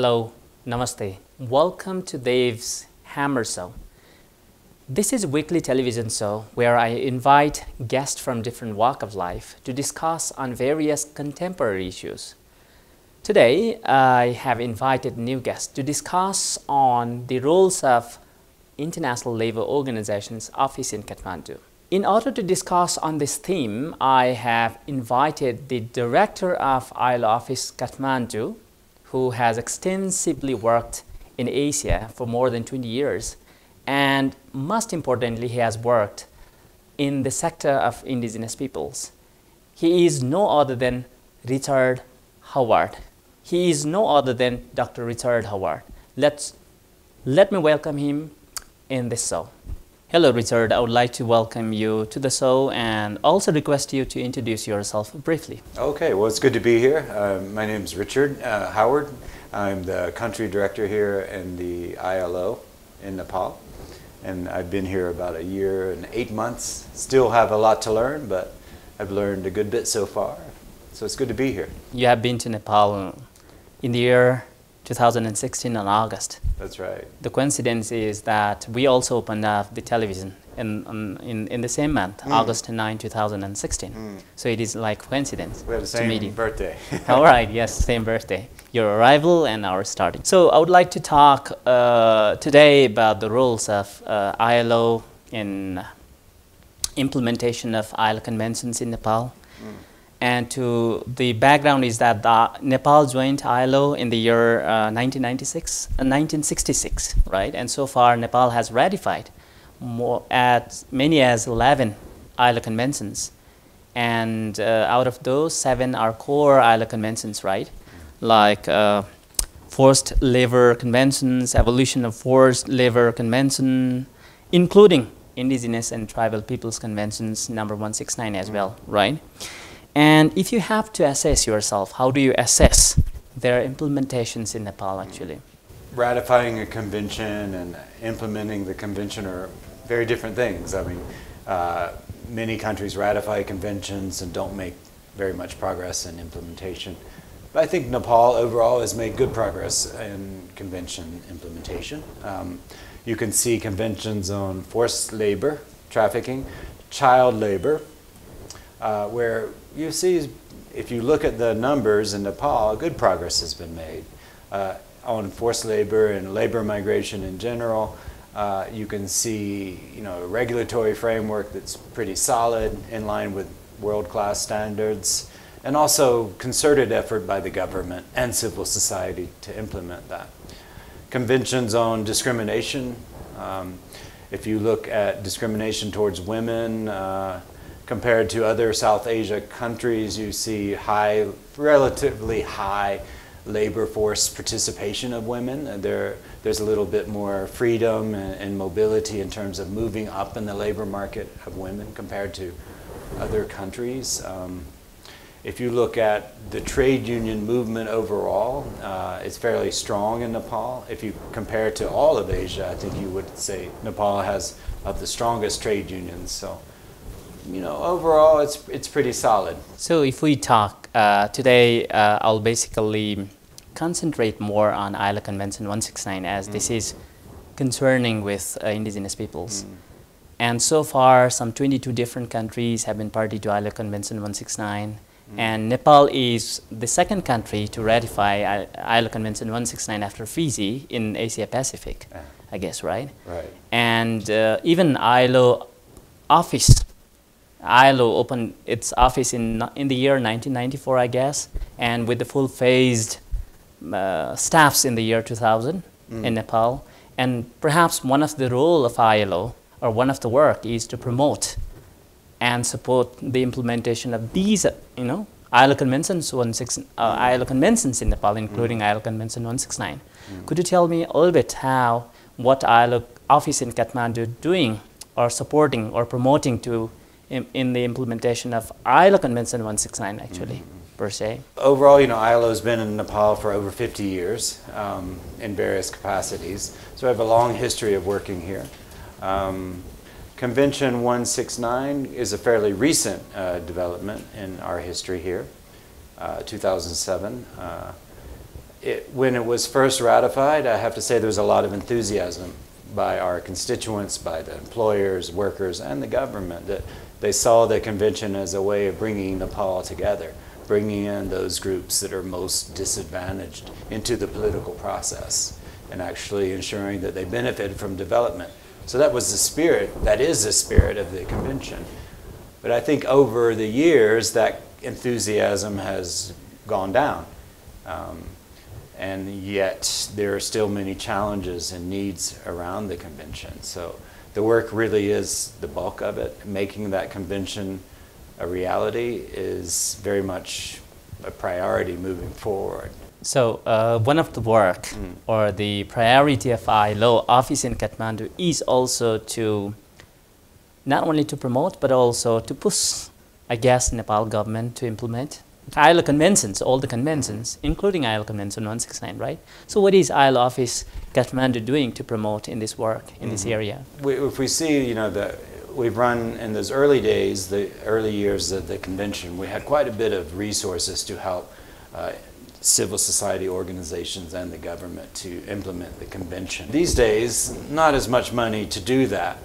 Hello, Namaste. Welcome to Dev's Hammer Show. This is a weekly television show where I invite guests from different walk of life to discuss on various contemporary issues. Today, I have invited new guests to discuss on the roles of International Labour Organization's office in Kathmandu. In order to discuss on this theme, I have invited the director of ILO office Kathmandu, who has extensively worked in Asia for more than 20 years. And most importantly, he has worked in the sector of indigenous peoples. He is no other than Richard Howard. He is no other than Dr. Richard Howard. Let's, let me welcome him in this show. Hello, Richard. I would like to welcome you to the show and also request you to introduce yourself briefly. Okay, well, it's good to be here. Uh, my name is Richard uh, Howard. I'm the country director here in the ILO in Nepal. And I've been here about a year and eight months. Still have a lot to learn, but I've learned a good bit so far. So it's good to be here. You have been to Nepal in the year 2016 in August. That's right. The coincidence is that we also opened up the television in, in, in the same month, mm. August 9, 2016. Mm. So it is like coincidence. We have the same birthday. All right, yes, same birthday. Your arrival and our starting. So I would like to talk uh, today about the roles of uh, ILO in implementation of ILO conventions in Nepal. Mm and to the background is that Nepal joined ILO in the year uh, 1996, uh, 1966, right? And so far, Nepal has ratified more as many as 11 ILO conventions, and uh, out of those, seven are core ILO conventions, right? Like uh, forced labor conventions, abolition of forced labor convention, including indigenous and tribal peoples conventions, number 169 as well, right? And if you have to assess yourself, how do you assess their implementations in Nepal actually? Ratifying a convention and implementing the convention are very different things. I mean, uh, many countries ratify conventions and don't make very much progress in implementation. But I think Nepal overall has made good progress in convention implementation. Um, you can see conventions on forced labor, trafficking, child labor, uh, where you see, if you look at the numbers in Nepal, good progress has been made. Uh, on forced labor and labor migration in general, uh, you can see you know, a regulatory framework that's pretty solid, in line with world-class standards, and also concerted effort by the government and civil society to implement that. Conventions on discrimination, um, if you look at discrimination towards women, uh, compared to other South Asia countries, you see high, relatively high labor force participation of women. There, there's a little bit more freedom and, and, mobility in terms of moving up in the labor market of women compared to other countries. Um, if you look at the trade union movement overall, uh, it's fairly strong in Nepal. If you compare it to all of Asia, I think you would say Nepal has of the strongest trade unions. So you know, overall, it's it's pretty solid. So if we talk uh, today, uh, I'll basically concentrate more on ILO Convention 169 as mm. this is concerning with uh, indigenous peoples. Mm. And so far, some 22 different countries have been party to ILO Convention 169. Mm. And Nepal is the second country to ratify ILO Convention 169 after Fiji in Asia Pacific, yeah. I guess, right? Right. And uh, even ILO office ILO opened its office in, in the year 1994, I guess, and with the full phased uh, staffs in the year 2000 mm. in Nepal. And perhaps one of the role of ILO, or one of the work, is to promote and support the implementation of these, uh, you know, ILO conventions, 16, uh, mm. ILO conventions in Nepal, including mm. ILO Convention 169. Mm. Could you tell me a little bit how, what ILO office in Kathmandu doing or supporting or promoting to in, in the implementation of ILO Convention 169 actually. Mm -hmm per se? Overall, you know, ILO has been in Nepal for over 50 years um, in various capacities. So I have a long history of working here. Um, Convention 169 is a fairly recent uh, development in our history here, uh, 2007. Uh, it, when it was first ratified, I have to say there was a lot of enthusiasm by our constituents, by the employers, workers, and the government that they saw the convention as a way of bringing Nepal together, bringing in those groups that are most disadvantaged into the political process, and actually ensuring that they benefited from development. So that was the spirit, that is the spirit of the convention. But I think over the years, that enthusiasm has gone down. Um, and yet there are still many challenges and needs around the convention. So the work really is the bulk of it. Making that convention a reality is very much a priority moving forward. So uh, one of the work mm. or the priority of ILO office in Kathmandu is also to not only to promote but also to push, I guess, Nepal government to implement ILO conventions, all the conventions, including ILO Convention 169, right? So what is ILO Office Kathmandu doing to promote in this work, in mm-hmm. this area? We, if we see, you know, the, we've run in those early days, the early years of the convention, we had quite a bit of resources to help uh, civil society organizations and the government to implement the convention. These days, not as much money to do that.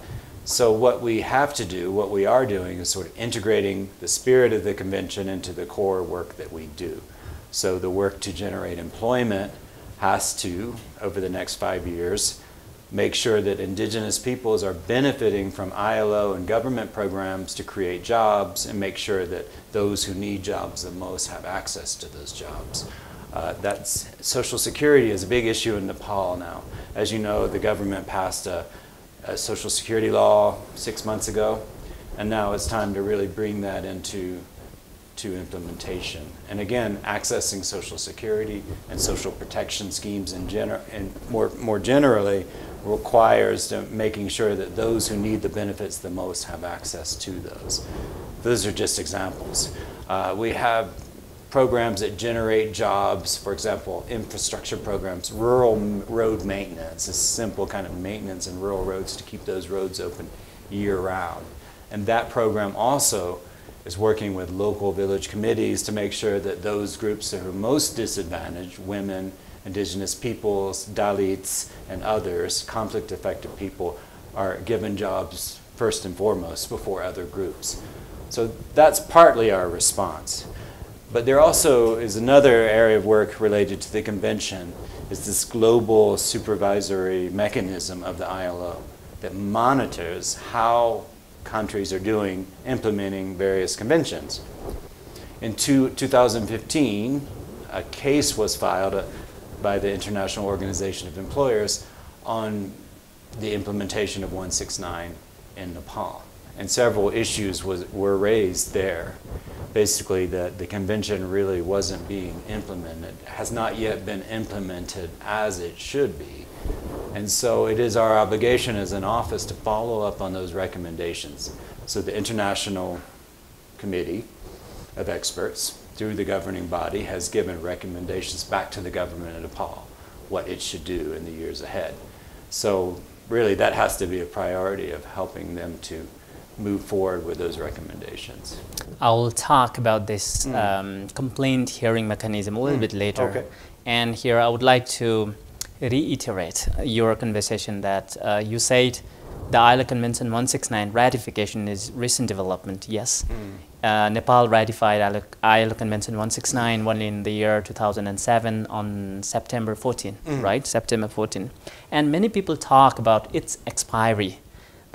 So what we have to do, what we are doing, is sort of integrating the spirit of the convention into the core work that we do. So the work to generate employment has to, over the next five years, make sure that indigenous peoples are benefiting from ILO and government programs to create jobs and make sure that those who need jobs the most have access to those jobs. Uh, that's social security is a big issue in Nepal now. As you know, the government passed a a social security law six months ago, and now it's time to really bring that into to implementation. And again, accessing social security and social protection schemes in general, and more, more generally requires making sure that those who need the benefits the most have access to those. Those are just examples. Uh, we have programs that generate jobs, for example, infrastructure programs, rural road maintenance, a simple kind of maintenance in rural roads to keep those roads open year round. And that program also is working with local village committees to make sure that those groups that are most disadvantaged, women, indigenous peoples, Dalits, and others, conflict affected people, are given jobs first and foremost before other groups. So that's partly our response. But there also is another area of work related to the convention, is this global supervisory mechanism of the ILO that monitors how countries are doing implementing various conventions. In two, 2015, a case was filed uh, by the International Organization of Employers on the implementation of 169 in Nepal. And several issues was, were raised there basically that the convention really wasn't being implemented, has not yet been implemented as it should be. And so it is our obligation as an office to follow up on those recommendations. So the International Committee of Experts, through the governing body, has given recommendations back to the government of Nepal what it should do in the years ahead. So really that has to be a priority of helping them to move forward with those recommendations. I'll talk about this mm. um, complaint hearing mechanism a little mm. bit later. Okay. And here I would like to reiterate your conversation that uh, you said the ILO Convention 169 ratification is recent development, yes. Mm. Uh, Nepal ratified ILO, Convention 169 only in the year 2007 on September 14, mm. right? September 14. And many people talk about its expiry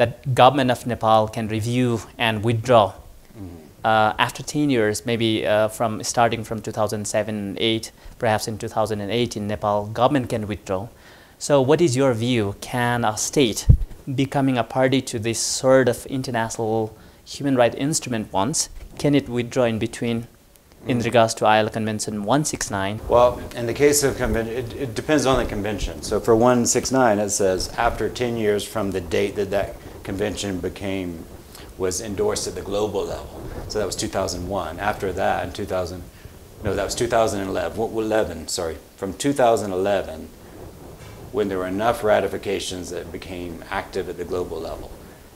that government of Nepal can review and withdraw uh, after 10 years, maybe uh, from starting from 2007, 8, perhaps in 2008 in Nepal, government can withdraw. So what is your view? Can a state becoming a party to this sort of international human rights instrument once, can it withdraw in between in mm. regards to ILO Convention 169? Well, in the case of convention, it, it, depends on the convention. So for 169, it says after 10 years from the date that that convention became was endorsed at the global level. So that was 2001. After that, in 2000, no, that was 2011. 11, sorry, from 2011, when there were enough ratifications that became active at the global level.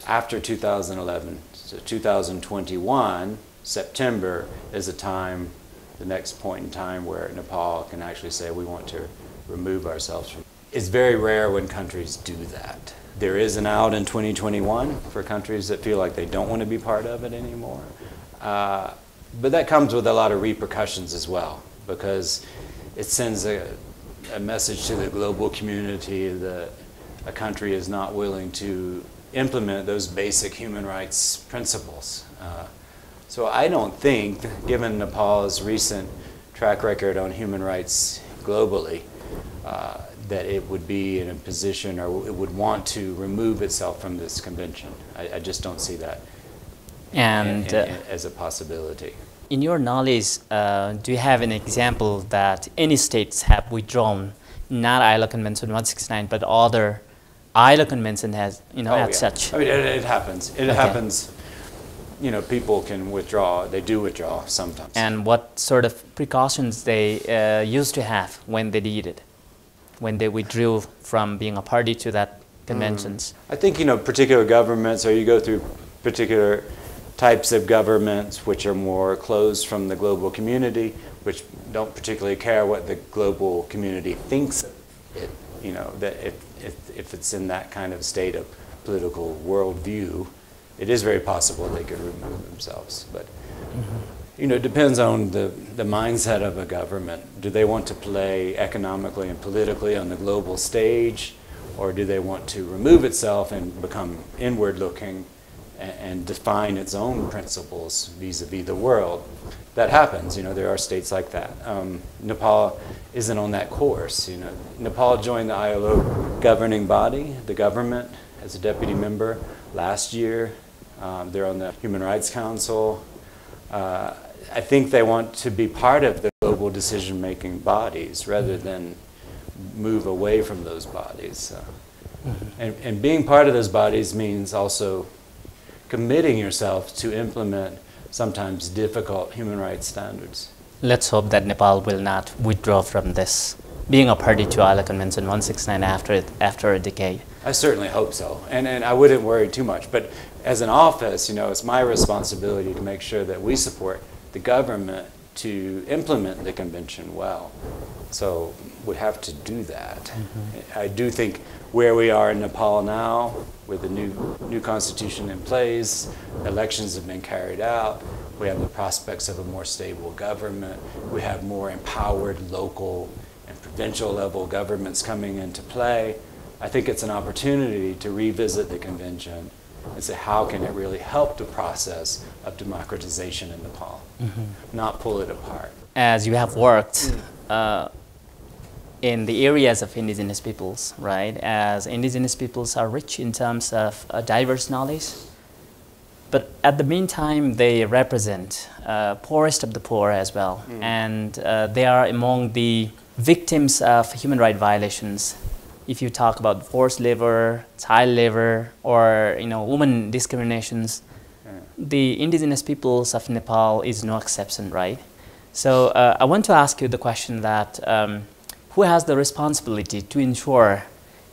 After 2011, so 2021, September is a time the next point in time where Nepal can actually say we want to remove ourselves from. It's very rare when countries do that. There is an out in 2021 for countries that feel like they don't want to be part of it anymore. Uh, but that comes with a lot of repercussions as well because it sends a, a message to the global community that a country is not willing to implement those basic human rights principles. Uh, so I don't think, given Nepal's recent track record on human rights globally, uh, that it would be in a position or it would want to remove itself from this convention. I, I just don't see that and, in, in, uh, as a possibility. In your knowledge, uh, do you have an example that any states have withdrawn, not ILO Convention 169, but other ILO Convention has, you know, oh, as yeah. such? I mean, it, it happens. It okay. happens. You know, people can withdraw. They do withdraw sometimes. And what sort of precautions they uh, used to have when they did it, when they withdrew from being a party to that conventions? Mm. I think you know particular governments, or you go through particular types of governments which are more closed from the global community, which don't particularly care what the global community thinks it, you know, that if, if, if it's in that kind of state of political worldview, it is very possible they could remove themselves. But, mm-hmm. You know, it depends on the, the mindset of a government. Do they want to play economically and politically on the global stage, or do they want to remove itself and become inward looking and, define its own principles vis-a-vis the world. That happens. You know, there are states like that. Um, Nepal isn't on that course. You know, Nepal joined the ILO governing body, the government, as a deputy member last year. Um, they're on the Human Rights Council. Uh, I think they want to be part of the global decision-making bodies rather than move away from those bodies. Uh, mm-hmm. and, and being part of those bodies means also committing yourself to implement sometimes difficult human rights standards. Let's hope that Nepal will not withdraw from this, being a party to ILO Convention 169 after, after a decade. I certainly hope so, and, and I wouldn't worry too much. But as an office, you know, it's my responsibility to make sure that we support the government to implement the convention well. So we have to do that. Mm-hmm. I do think where we are in Nepal now, with the new, new constitution in place, elections have been carried out, we have the prospects of a more stable government, we have more empowered local and provincial level governments coming into play. I think it's an opportunity to revisit the convention and say how can it really help the process of democratization in Nepal, mm-hmm. not pull it apart. As you have worked uh, in the areas of indigenous peoples, right? As indigenous peoples are rich in terms of uh, diverse knowledge, but at the meantime, they represent uh, poorest of the poor as well, mm. and uh, they are among the victims of human rights violations. If you talk about forced labor, child labor, or you know, women discriminations, mm. the indigenous peoples of Nepal is no exception, right? So uh, I want to ask you the question that. Um, who has the responsibility to ensure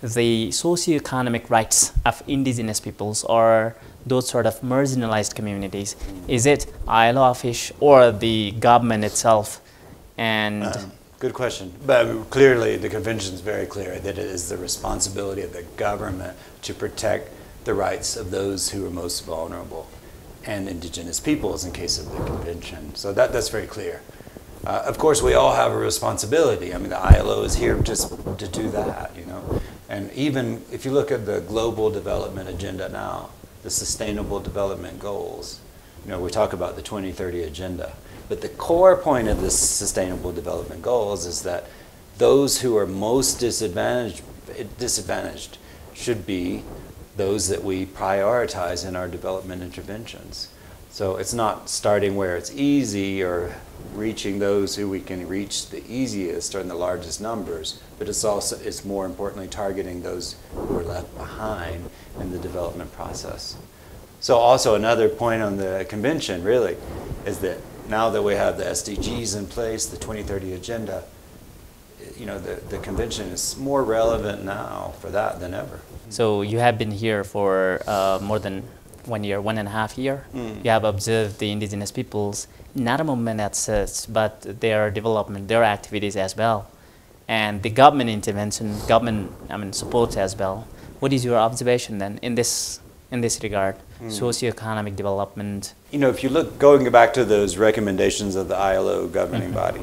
the socio-economic rights of indigenous peoples or those sort of marginalized communities? Is it ILO office or the government itself? And um, good question. But clearly, the convention is very clear that it is the responsibility of the government to protect the rights of those who are most vulnerable and indigenous peoples in case of the convention. So that, that's very clear. Uh, of course, we all have a responsibility. I mean, the ILO is here just to do that, you know. And even if you look at the global development agenda now, the sustainable development goals, you know, we talk about the 2030 agenda. But the core point of the sustainable development goals is that those who are most disadvantaged, disadvantaged should be those that we prioritize in our development interventions. So it's not starting where it's easy or reaching those who we can reach the easiest or in the largest numbers, but it's also it's more importantly targeting those who are left behind in the development process. So also another point on the convention really is that now that we have the SDGs in place, the 2030 agenda, you know, the, the convention is more relevant now for that than ever. So you have been here for uh, more than one year, one and a half year, Mm. you have observed the indigenous peoples, not a moment as such, but their development, their activities as well, and the government intervention, government, I mean, support as well. What is your observation then in this, in this regard. Hmm. socioeconomic development? You know, if you look, going back to those recommendations of the ILO governing mm-hmm. body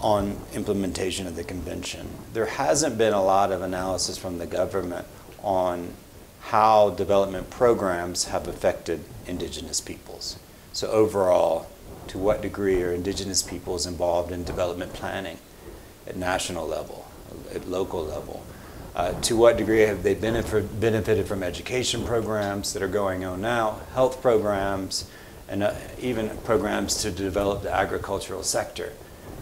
on implementation of the convention, there hasn't been a lot of analysis from the government on how development programs have affected indigenous peoples. So overall, to what degree are indigenous peoples involved in development planning at national level, at local level? Uh, to what degree have they benefit, benefited from education programs that are going on now, health programs, and uh, even programs to develop the agricultural sector?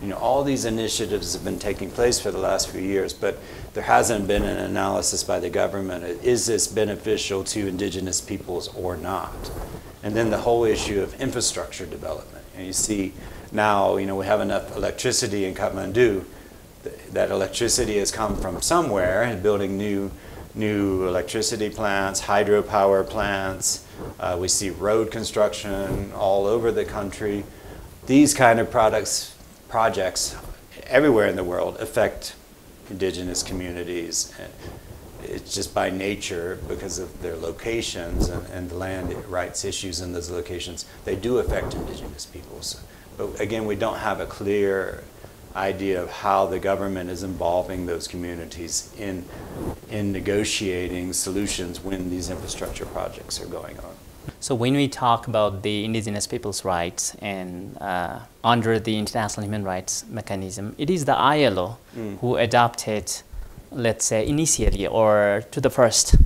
You know, all these initiatives have been taking place for the last few years, but there hasn't been an analysis by the government. Is this beneficial to indigenous peoples or not? And then the whole issue of infrastructure development. And you see now, you know, we have enough electricity in Kathmandu. Th- That electricity has come from somewhere and building new, new electricity plants, hydropower plants. Uh, we see road construction all over the country. These kind of products, projects everywhere in the world affect indigenous communities. It's just by nature, because of their locations and, and the land rights issues in those locations, they do affect indigenous peoples. But again, we don't have a clear idea of how the government is involving those communities in, in negotiating solutions when these infrastructure projects are going on. So when we talk about the indigenous people's rights and uh, under the international human rights mechanism, it is the ILO Mm. who adopted, let's say, initially or to the first,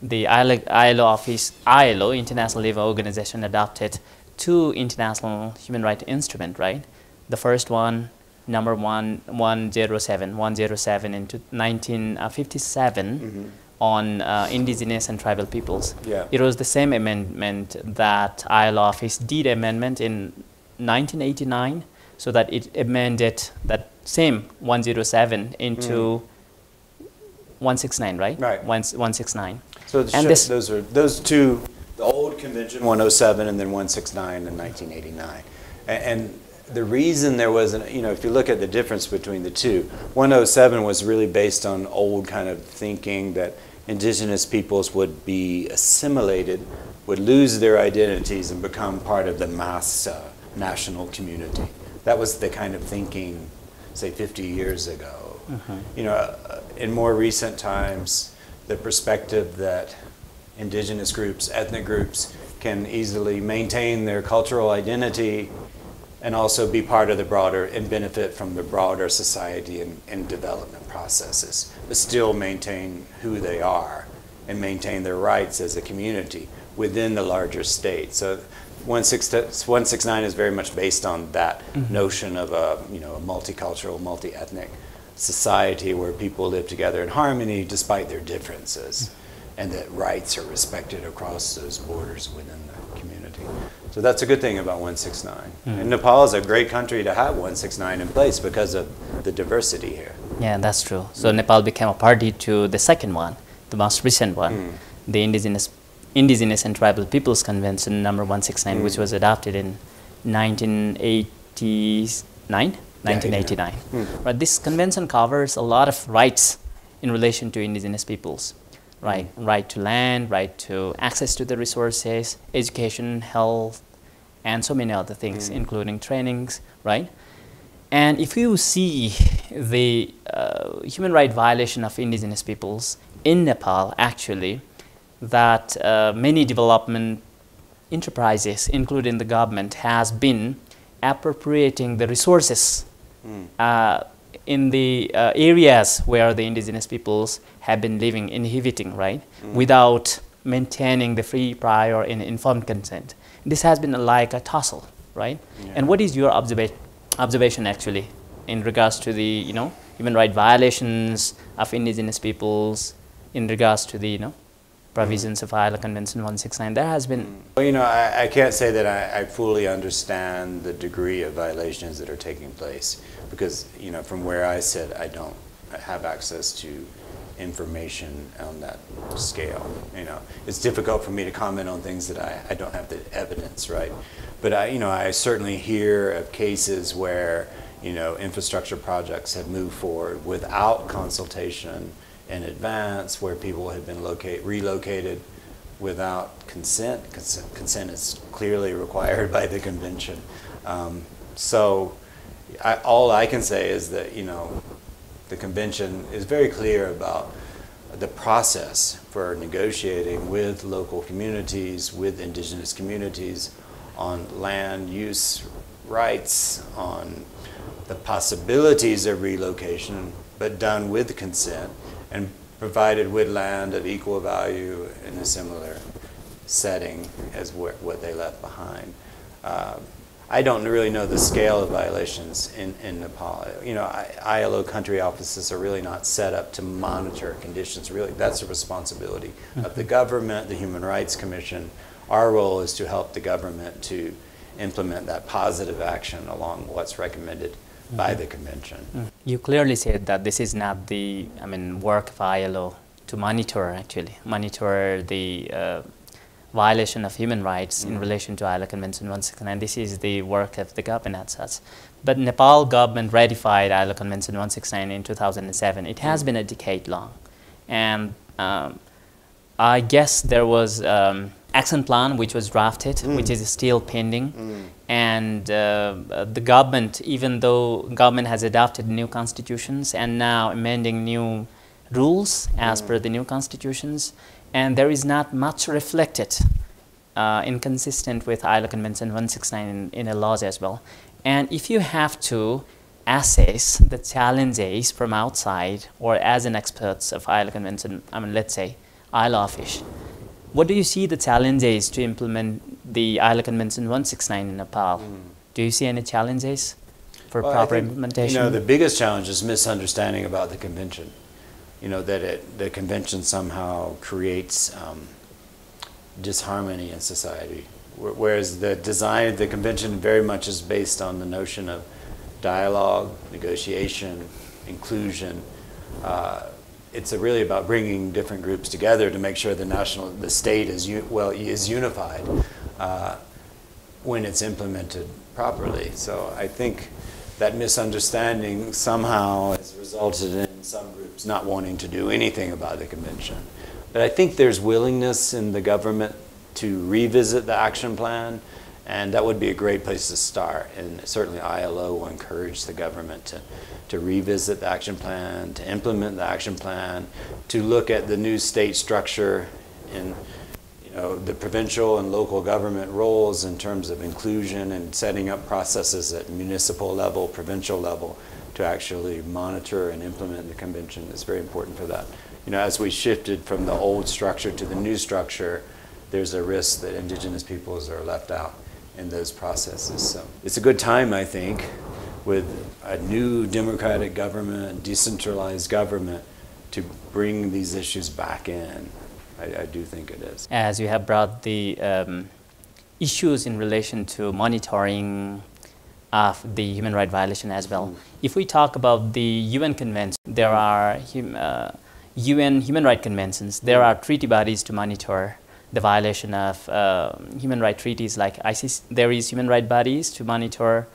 the ILO, ILO office, ILO International Labour Organization adopted two international human rights instrument, right? The first one, number one, 107, 107 in two- 1957 Mhm. on uh, indigenous and tribal peoples. Yeah. It was the same amendment that ILO office did amendment in 1989, so that it amended that same 107 into 169, right? Right. One, 169. So And sh- this- those are those two, the old convention 107 and then 169 in 1989. A- And, the reason there wasn't, you know, if you look at the difference between the two, 107 was really based on old kind of thinking that indigenous peoples would be assimilated, would lose their identities and become part of the mass uh, national community. That was the kind of thinking, say, 50 years ago. You know, uh, in more recent times, the perspective that indigenous groups, ethnic groups, can easily maintain their cultural identity and also be part of the broader and benefit from the broader society and, and development processes, but still maintain who they are and maintain their rights as a community within the larger state. So 169 169 is very much based on that mm-hmm. notion of a, you know, a multicultural, multi-ethnic society where people live together in harmony despite their differences mm-hmm. and that rights are respected across those borders within the. So that's a good thing about 169. And Nepal is a great country to have 169 in place because of the diversity here. Yeah, that's true. So Nepal became a party to the second one, the most recent one, Mm. the Indigenous, Indigenous and Tribal Peoples Convention number 169, which Mm. was adopted in 1989. 1989. Mm. Right, this convention covers a lot of rights in relation to indigenous peoples, right? Right to land, right to access to the resources, education, health, and so many other things, Mm. including trainings, right? And if you see the uh, human right violation of indigenous peoples in Nepal, actually, that uh, many development enterprises, including the government, has been appropriating the resources Mm. uh, in the uh, areas where the indigenous peoples have been living, inhibiting, right, without maintaining the free, prior, and informed consent. This has been like a tussle, right? Yeah. And what is your observa- observation actually in regards to the, you know, human right violations of indigenous peoples in regards to the, you know, provisions of ILO Convention 169? There has been mm. Well, you know, I, I can't say that I, I fully understand the degree of violations that are taking place because, you know, from where I sit, I don't have access to information on that scale. You know, it's difficult for me to comment on things that I, I don't have the evidence, right? But I, you know, I certainly hear of cases where, you know, infrastructure projects have moved forward without consultation in advance, where people have been locate, relocated without consent. consent. Consent is clearly required by the convention. Um, so I, all I can say is that, you know, the convention is very clear about the process for negotiating with local communities, with indigenous communities on land use rights, on the possibilities of relocation, but done with consent and provided with land of equal value in a similar setting as what they left behind. Uh, I don't really know the scale of violations in, in Nepal. You know, ILO country offices are really not set up to monitor conditions. Really, that's the responsibility of the government, the Human Rights Commission. Our role is to help the government to implement that positive action along what's recommended by the convention. Mm. You clearly said that this is not the, I mean, work of ILO to monitor actually, monitor the uh, violation of human rights mm. in relation to ILO Convention 169. This is the work of the government as such. But Nepal government ratified ILO Convention 169 in 2007. It has mm. been a decade long. And um, I guess there was um, action plan which was drafted, mm. which is still pending. Mm. And uh, the government, even though government has adopted new constitutions and now amending new rules as mm. per the new constitutions, and there is not much reflected uh, inconsistent with ILO Convention 169 in, in the laws as well. And if you have to assess the challenges from outside or as an expert of ILO Convention, I mean, let's say ILO office, what do you see the challenges to implement the ILO Convention 169 in Nepal? Mm. Do you see any challenges for well, proper think, implementation? You know, the biggest challenge is misunderstanding about the convention you know, that it, the convention somehow creates um, disharmony in society. Whereas the design of the convention very much is based on the notion of dialogue, negotiation, inclusion. Uh, it's really about bringing different groups together to make sure the national, the state is well is unified uh, when it's implemented properly. So I think that misunderstanding somehow has resulted in some groups not wanting to do anything about the convention. But I think there's willingness in the government to revisit the action plan, and that would be a great place to start. And certainly ILO will encourage the government to, to revisit the action plan, to implement the action plan, to look at the new state structure in know, the provincial and local government roles in terms of inclusion and setting up processes at municipal level, provincial level, to actually monitor and implement the convention is very important for that. You know, as we shifted from the old structure to the new structure, there's a risk that indigenous peoples are left out in those processes. So it's a good time, I think, with a new democratic government, decentralized government, to bring these issues back in. I, I do think it is. As you have brought the um, issues in relation to monitoring of the human right violation as well. Mm. If we talk about the UN convention, there are hum, uh, UN human right conventions. There are treaty bodies to monitor the violation of uh, human right treaties like ICC. There is human right bodies to monitor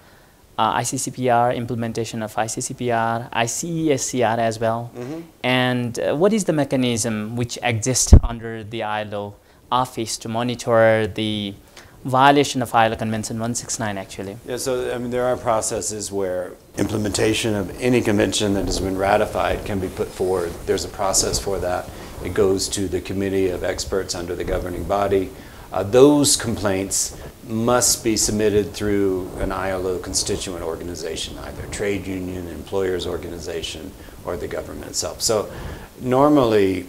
uh, ICCPR, implementation of ICCPR, ICESCR as well. Mm -hmm. And uh, what is the mechanism which exists under the ILO office to monitor the violation of ILO Convention 169 actually? Yeah, so I mean there are processes where implementation of any convention that has been ratified can be put forward. There's a process for that. It goes to the committee of experts under the governing body. Uh, those complaints must be submitted through an ILO constituent organization, either trade union, employers organization, or the government itself. So normally,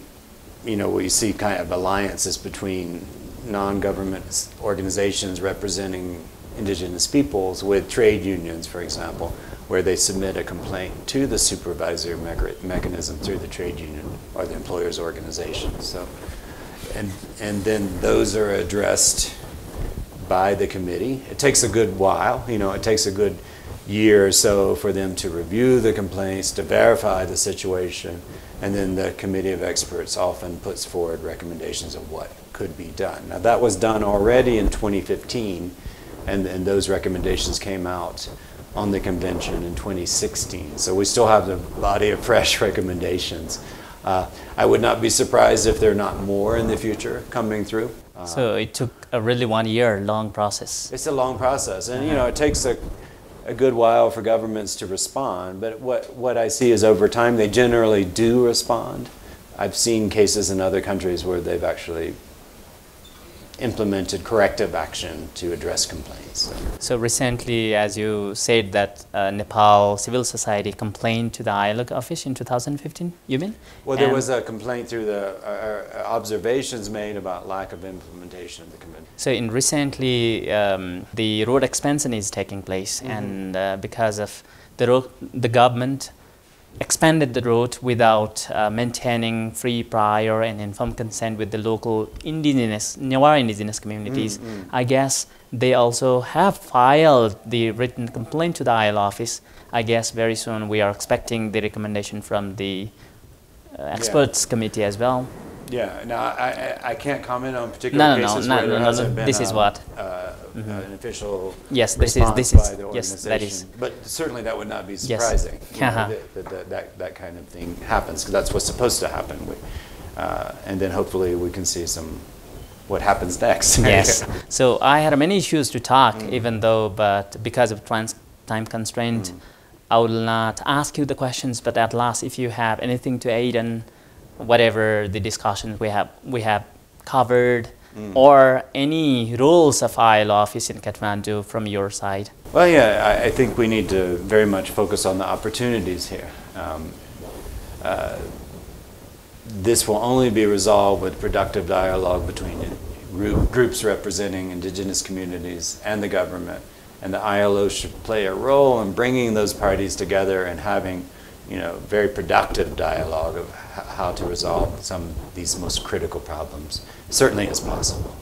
you know, we see kind of alliances between non-government organizations representing indigenous peoples with trade unions, for example, where they submit a complaint to the supervisory mechanism through the trade union or the employer's organization. So and, and then those are addressed by the committee. It takes a good while, you know, it takes a good year or so for them to review the complaints, to verify the situation, and then the committee of experts often puts forward recommendations of what could be done. Now, that was done already in 2015, and, and those recommendations came out on the convention in 2016. So we still have a body of fresh recommendations. Uh, I would not be surprised if there are not more in the future coming through. Uh, so it took a really one year long process. It's a long process, and you know it takes a, a good while for governments to respond. But what what I see is over time they generally do respond. I've seen cases in other countries where they've actually implemented corrective action to address complaints. So recently, as you said, that uh, Nepal civil society complained to the ILOC office in 2015, you mean? Well, there and was a complaint through the uh, uh, observations made about lack of implementation of the convention. So in recently, um, the road expansion is taking place, mm -hmm. and uh, because of the, road, the government expanded the road without uh, maintaining free, prior, and informed consent with the local indigenous, Newara indigenous communities. Mm, mm. I guess they also have filed the written complaint to the IL office. I guess very soon we are expecting the recommendation from the uh, experts yeah. committee as well. Yeah, no, I, I can't comment on particular no, no, cases no, where there hasn't been this is what uh, mm -hmm. an official yes, this is this is yes, that is. But certainly that would not be surprising. Yes. Uh -huh. that, that, that, that, kind of thing happens because that's what's supposed to happen. We, uh, and then hopefully we can see some what happens next. yes. So I had many issues to talk, mm. even though, but because of time constraint, mm. I will not ask you the questions. But at last, if you have anything to aid and whatever the discussions we have we have covered mm. or any rules of ILO office in Kathmandu from your side? Well, yeah, I, I, think we need to very much focus on the opportunities here. Um, uh, this will only be resolved with productive dialogue between groups representing indigenous communities and the government. And the ILO should play a role in bringing those parties together and having you know, very productive dialogue of how to resolve some of these most critical problems, certainly as possible.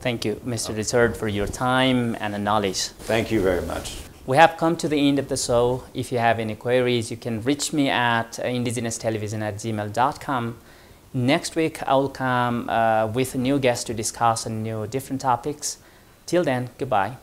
Thank you, Mr. Richard, for your time and knowledge. Thank you very much. We have come to the end of the show. If you have any queries, you can reach me at indigenoustelevision at gmail.com. Next week, I will come uh, with a new guest to discuss on new different topics. Till then, goodbye.